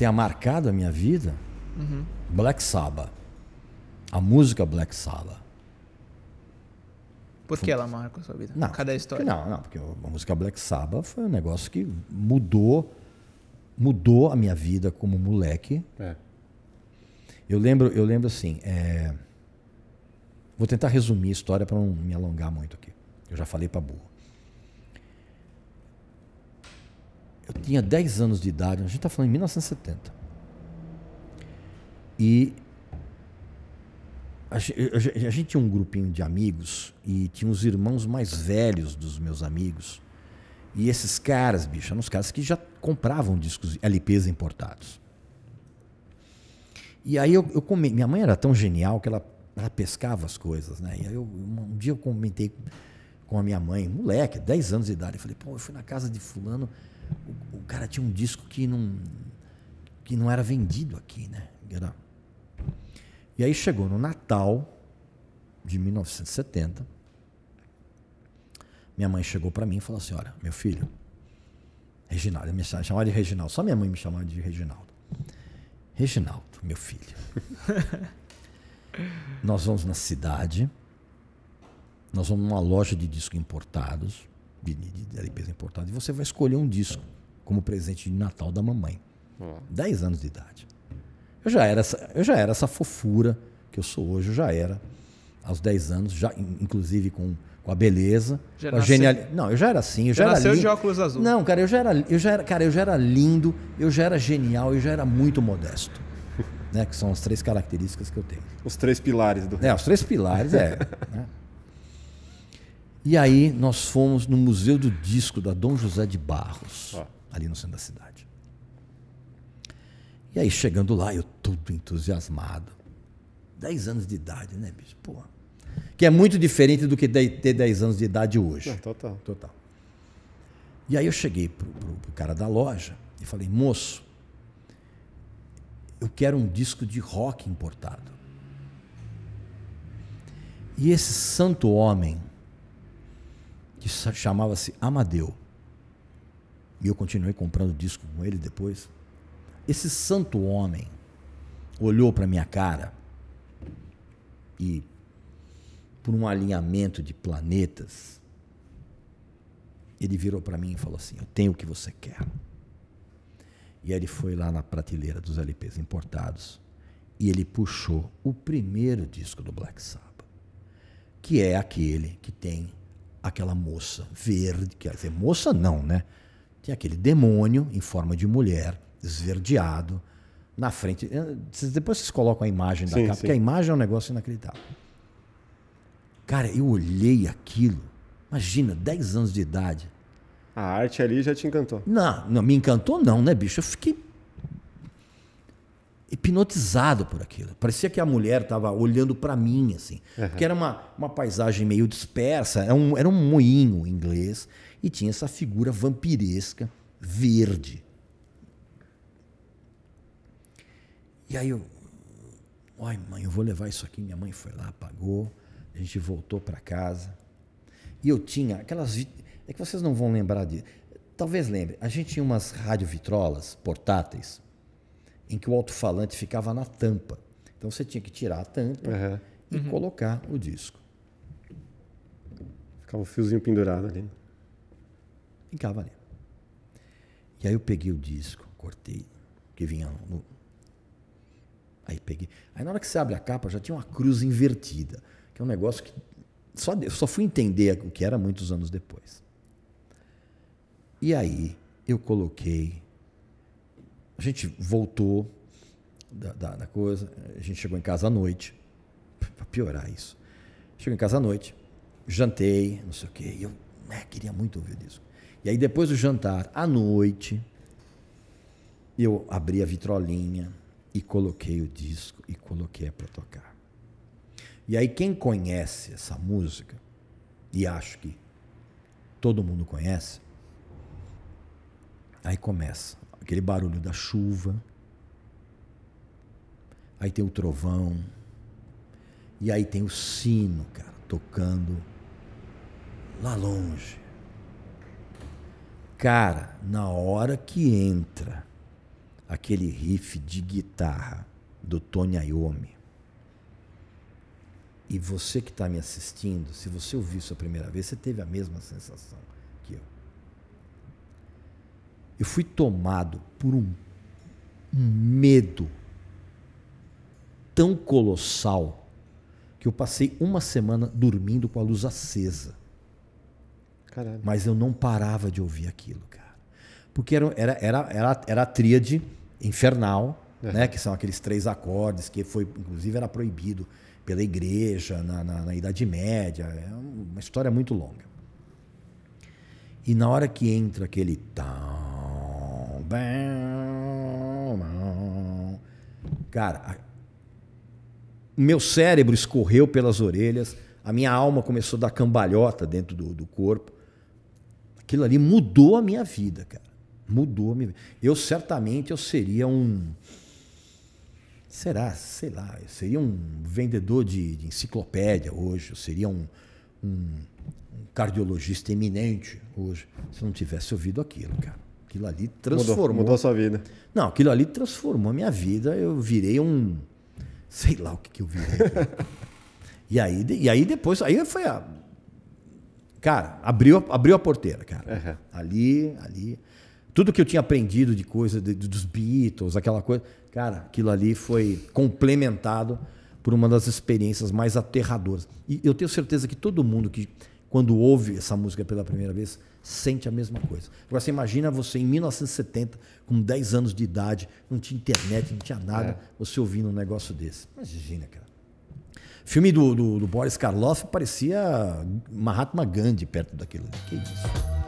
tenha marcado a minha vida, Uhum. Black Sabbath. A música Black Sabbath. Por que ela marca a sua vida? Não, Cadê a história? Não, não, porque a música Black Sabbath foi um negócio que mudou, mudou a minha vida como moleque. É. Eu lembro, eu lembro assim, é, vou tentar resumir a história para não me alongar muito aqui. Eu já falei para burro. Eu tinha 10 anos de idade, a gente está falando em 1970. E a ge- a ge- a gente tinha um grupinho de amigos e tinha os irmãos mais velhos dos meus amigos. E esses caras, bicho, eram os caras que já compravam discos LPs importados. E aí eu, eu come... minha mãe era tão genial que ela, ela pescava as coisas, né? E aí eu, um dia eu comentei com a minha mãe, moleque, 10 anos de idade, eu falei, pô, eu fui na casa de fulano, o, o cara tinha um disco que não que não era vendido aqui, né? Era... E aí chegou no Natal de 1970, minha mãe chegou para mim e falou assim, olha, meu filho, Reginaldo, me chama- chamava de Reginaldo, só minha mãe me chamava de Reginaldo. Reginaldo, meu filho. nós vamos na cidade, nós vamos numa loja de discos importados, de, de, de LPs importados, e você vai escolher um disco como presente de Natal da mamãe. Ó. 10 anos de idade. Eu já era essa, eu já era essa fofura que eu sou hoje, eu já era aos 10 anos, já in- inclusive com, com a beleza, Já com a genialidade. Não, eu já era assim, eu Já já, era nasceu lindo. de óculos azul. Não, cara, eu já era, eu já era, cara, eu já era lindo, eu já era genial, eu já era muito modesto, né? Que são as três características que eu tenho. Os três pilares do. É, os três pilares, é. né? E aí nós fomos no Museu do Disco da Dom José de Barros, ali no centro da cidade. E aí chegando lá, eu todo entusiasmado. 10 anos de idade, né, bicho? Porra. Que é muito diferente do que ter 10 anos de idade hoje. É, total. Total. E aí eu cheguei pro, pro, pro cara da loja e falei, moço, eu quero um disco de rock importado. E esse santo homem, que chamava-se Amadeu, e eu continuei comprando disco com ele depois, esse santo homem olhou para minha cara e, por um alinhamento de planetas, ele virou para mim e falou assim: Eu tenho o que você quer. E aí ele foi lá na prateleira dos LPs importados e ele puxou o primeiro disco do Black Sabbath, que é aquele que tem aquela moça verde, quer dizer, moça não, né? Tem aquele demônio em forma de mulher, esverdeado, na frente. Eh, Depois vocês colocam a imagem da Sim, capa, sim. porque a imagem é um negócio inacreditável. Cara, eu olhei aquilo, imagina, 10 anos de idade. A arte ali já te encantou. Não, não me encantou não, né, bicho? Eu fiquei hipnotizado por aquilo. Parecia que a mulher estava olhando para mim, assim. Porque era uma, uma paisagem meio dispersa, era um, era um moinho inglês e tinha essa figura vampiresca verde. E aí eu, ai mãe, eu vou levar isso aqui. Minha mãe foi lá, pagou, a gente voltou para casa. E eu tinha aquelas. É que vocês não vão lembrar de. Talvez lembre. A gente tinha umas radiovitrolas portáteis em que o alto-falante ficava na tampa. Então você tinha que tirar a tampa Aham. e colocar o disco. Ficava o fiozinho pendurado ali. Ficava ali. E aí eu peguei o disco, cortei, que vinha no. Aí peguei. Aí na hora que você abre a capa já tinha uma cruz invertida, que é um negócio que só eu só fui entender o que era muitos anos depois. E aí eu coloquei. A gente voltou da, da, da coisa, a gente chegou em casa à noite, para piorar isso. Chegou em casa à noite, jantei, não sei o quê, e eu né, queria muito ouvir o disco. E aí depois do jantar, à noite, eu abri a vitrolinha e coloquei o disco e coloquei para tocar. E aí quem conhece essa música, e acho que todo mundo conhece, aí começa aquele barulho da chuva, aí tem o trovão, e aí tem o sino, cara, tocando lá longe. Cara, na hora que entra aquele riff de guitarra do Tony Iommi. E você que está me assistindo, se você ouviu isso a primeira vez, você teve a mesma sensação. Eu fui tomado por um, um medo tão colossal que eu passei uma semana dormindo com a luz acesa. Caralho. Mas eu não parava de ouvir aquilo, cara. Porque era, era, era, era, era a tríade infernal, É. né? Que são aqueles três acordes, que foi, inclusive, era proibido pela igreja na, na, na Idade Média. É uma história muito longa. E na hora que entra aquele. bam, Cara, meu cérebro escorreu pelas orelhas, a minha alma começou a dar cambalhota dentro do, do corpo. Aquilo ali mudou a minha vida, cara. Mudou a minha vida. Eu certamente eu seria um. Será? Sei lá. Eu seria um vendedor de, de enciclopédia hoje. Eu seria um, um, um cardiologista eminente hoje. Se eu não tivesse ouvido aquilo, cara. Aquilo ali transformou. Mudou, mudou a sua vida. Não, aquilo ali transformou a minha vida. Eu virei um. Sei lá o que, que eu virei. e, aí, e aí depois. Aí foi a. Cara, abriu, a- abriu a porteira, cara. Aham. Ali, ali. Tudo que eu tinha aprendido de coisa de- dos Beatles, aquela coisa. Cara, aquilo ali foi complementado por uma das experiências mais aterradoras. E eu tenho certeza que todo mundo que, quando ouve essa música pela primeira vez, sente a mesma coisa. Agora, você imagina você em 1970, com 10 anos de idade, não tinha internet, não tinha nada, você ouvindo um negócio desse. Imagina, cara. Filme do, do, do Boris Karloff parecia Mahatma Gandhi perto daquilo. ali. Que isso?